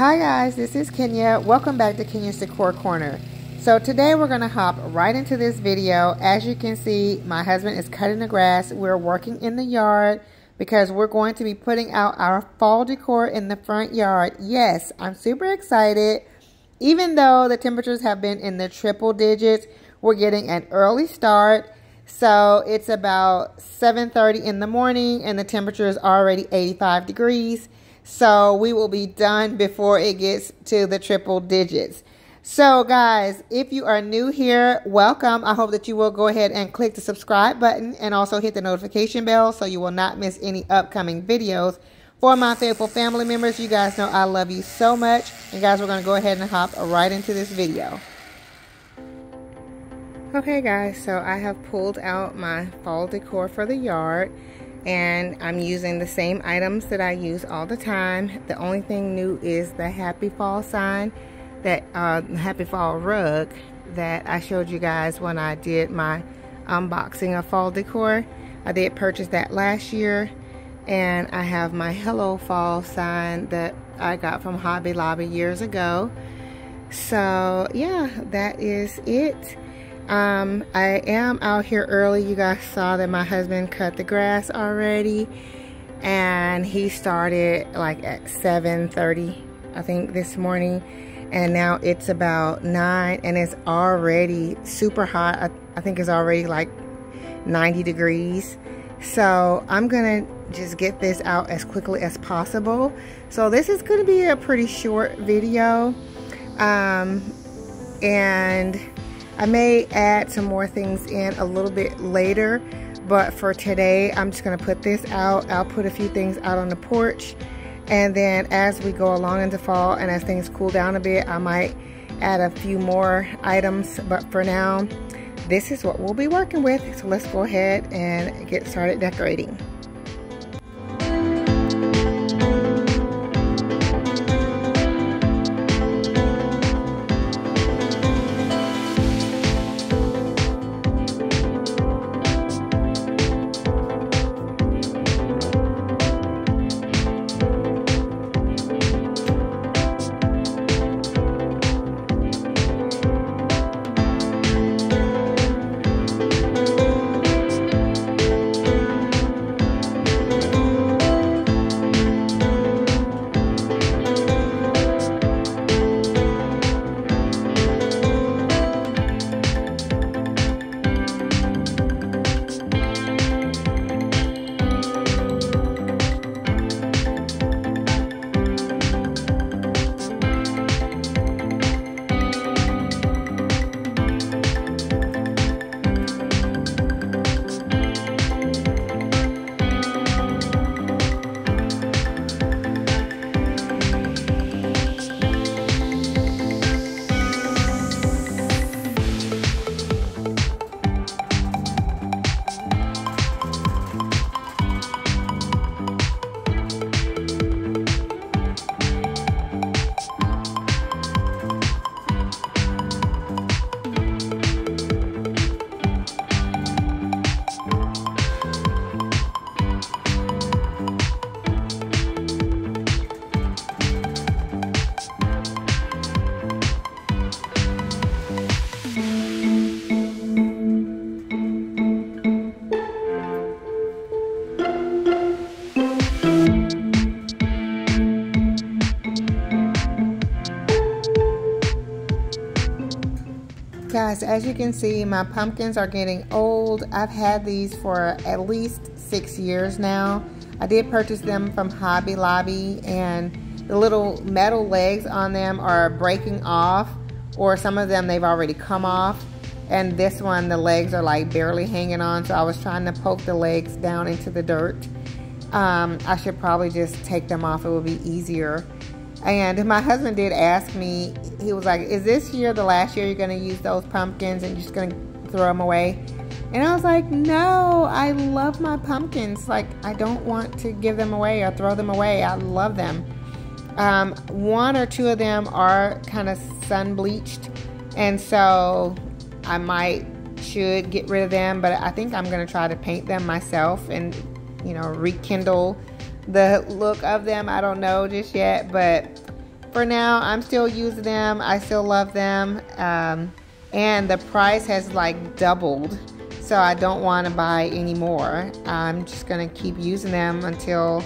Hi guys, this is Kenya. Welcome back to Kenya's Decor Corner. So today we're going to hop right into this video. As you can see, my husband is cutting the grass. We're working in the yard because we're going to be putting out our fall decor in the front yard. Yes, I'm super excited. Even though the temperatures have been in the triple digits, we're getting an early start. So it's about 7.30 in the morning and the temperature is already 85 degrees. So we will be done before it gets to the triple digits. So guys, if you are new here, welcome. I hope that you will go ahead and click the subscribe button and also hit the notification bell so you will not miss any upcoming videos. For my faithful family members, you guys know I love you so much. And guys, we're going to go ahead and hop right into this video. Okay guys, so I have pulled out my fall decor for the yard and I'm using the same items that I use all the time. The only thing new is the happy fall sign, that uh, happy fall rug that I showed you guys when I did my unboxing of fall decor. I did purchase that last year and I have my hello fall sign that I got from Hobby Lobby years ago. So yeah, that is it. Um, I am out here early. You guys saw that my husband cut the grass already. And he started like at 7.30, I think, this morning. And now it's about 9 and it's already super hot. I, I think it's already like 90 degrees. So I'm to just get this out as quickly as possible. So this is to be a pretty short video. Um, and I may add some more things in a little bit later, but for today, I'm just gonna put this out. I'll put a few things out on the porch, and then as we go along into fall and as things cool down a bit, I might add a few more items, but for now, this is what we'll be working with. So let's go ahead and get started decorating. Guys, as you can see, my pumpkins are getting old. I've had these for at least six years now. I did purchase them from Hobby Lobby and the little metal legs on them are breaking off or some of them they've already come off. And this one, the legs are like barely hanging on. So I was trying to poke the legs down into the dirt. Um, I should probably just take them off. It would be easier. And my husband did ask me, he was like, is this year the last year you're going to use those pumpkins and you're just going to throw them away? And I was like, no, I love my pumpkins. Like, I don't want to give them away or throw them away. I love them. Um, one or two of them are kind of sun bleached. And so I might, should get rid of them. But I think I'm going to try to paint them myself and, you know, rekindle the look of them. I don't know just yet, but for now, I'm still using them. I still love them. Um, and the price has like doubled. So I don't want to buy any more. I'm just going to keep using them until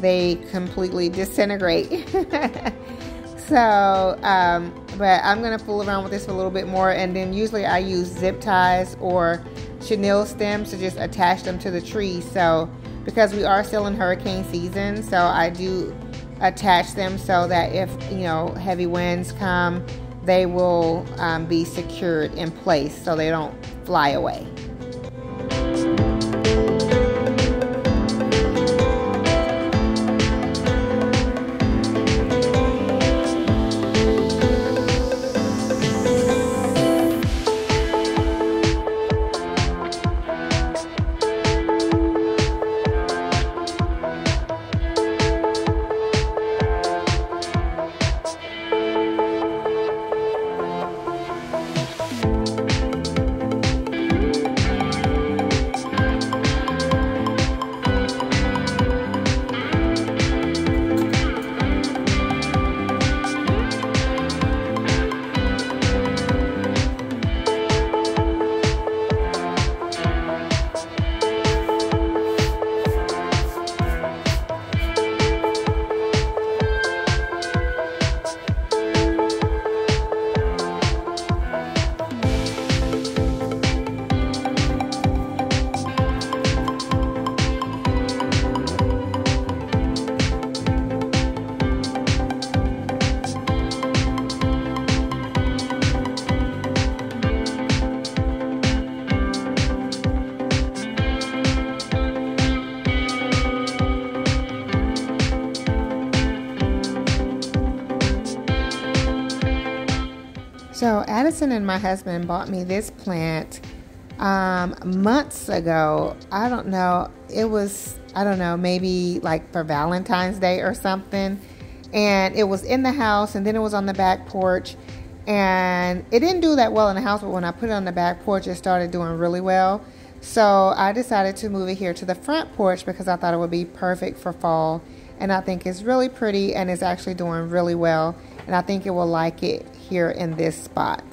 they completely disintegrate. so, um, but I'm going to fool around with this a little bit more. And then usually I use zip ties or chenille stems to just attach them to the tree. So, because we are still in hurricane season, so I do attach them so that if you know heavy winds come, they will um, be secured in place so they don't fly away. So Addison and my husband bought me this plant um, months ago. I don't know. It was I don't know maybe like for Valentine's Day or something, and it was in the house, and then it was on the back porch, and it didn't do that well in the house. But when I put it on the back porch, it started doing really well. So I decided to move it here to the front porch because I thought it would be perfect for fall. And I think it's really pretty and it's actually doing really well. And I think it will like it here in this spot.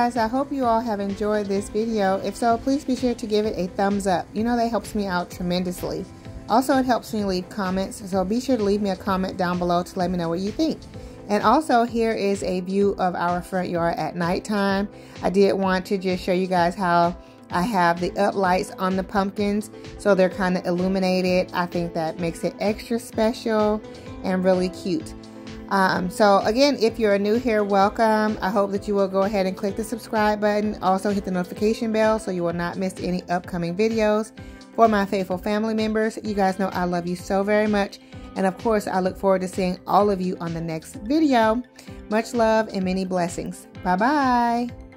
Guys, I hope you all have enjoyed this video. If so, please be sure to give it a thumbs up. You know that helps me out tremendously. Also, it helps me leave comments, so be sure to leave me a comment down below to let me know what you think. And also, here is a view of our front yard at nighttime. I did want to just show you guys how I have the up lights on the pumpkins, so they're kind of illuminated. I think that makes it extra special and really cute. Um, so again, if you're new here, welcome. I hope that you will go ahead and click the subscribe button. Also hit the notification bell so you will not miss any upcoming videos. For my faithful family members, you guys know I love you so very much. And of course, I look forward to seeing all of you on the next video. Much love and many blessings. Bye-bye.